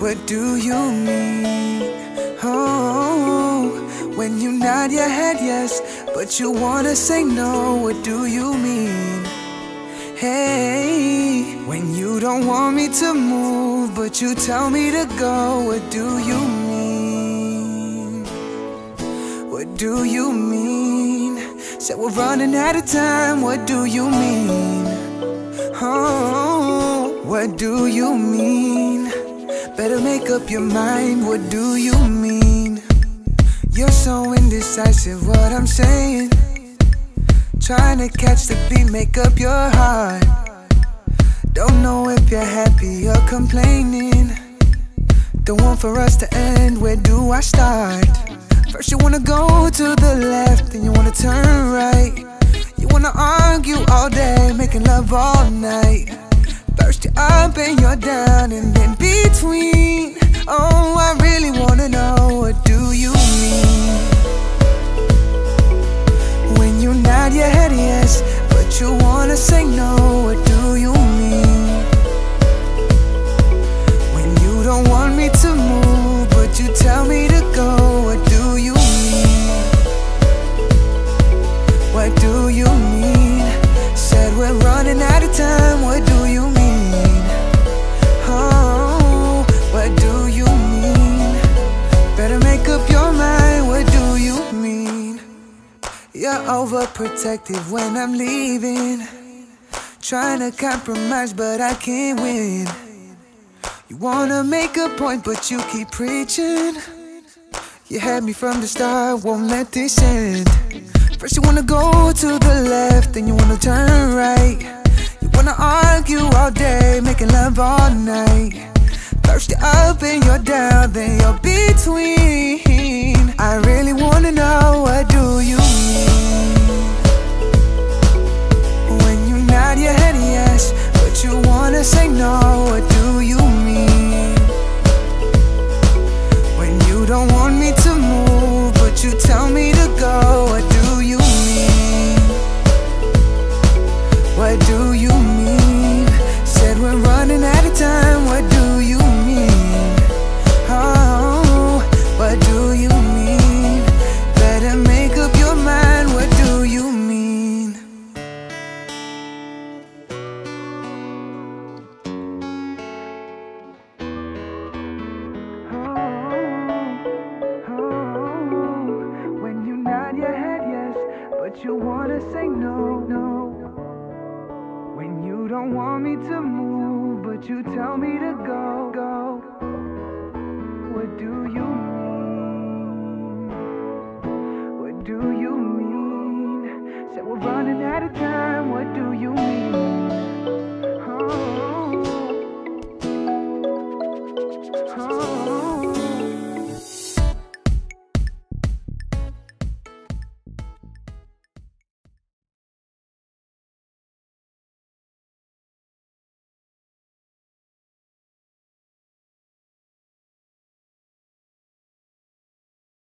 What do you mean? Oh, when you nod your head yes, but you wanna say no. What do you mean? Hey, when you don't want me to move, but you tell me to go. What do you mean? What do you mean? Said we're running out of time. What do you mean? Oh, what do you mean? Better make up your mind, what do you mean? You're so indecisive, what I'm saying. Trying to catch the beat, make up your heart. Don't know if you're happy or complaining. Don't want for us to end, where do I start? First, you wanna go to the left, then you wanna turn right. You wanna argue all day, making love all night. You're up and you're down and then between. Oh, I really wanna know what do you mean? When you nod your head yes But you wanna say no, overprotective when I'm leaving. Trying to compromise, but I can't win. You wanna make a point, but you keep preaching. You had me from the start, won't let this end. First, you wanna go to the left, then you wanna turn right. You wanna argue all day, making love all night. First, you're up and you're down, then you're between. I really wanna know tell me to go, what do you mean? What do you mean? Said we're running out no, no. When you don't want me to move, but you tell me to go, go. What do you mean? What do you mean? Said we're running out of time.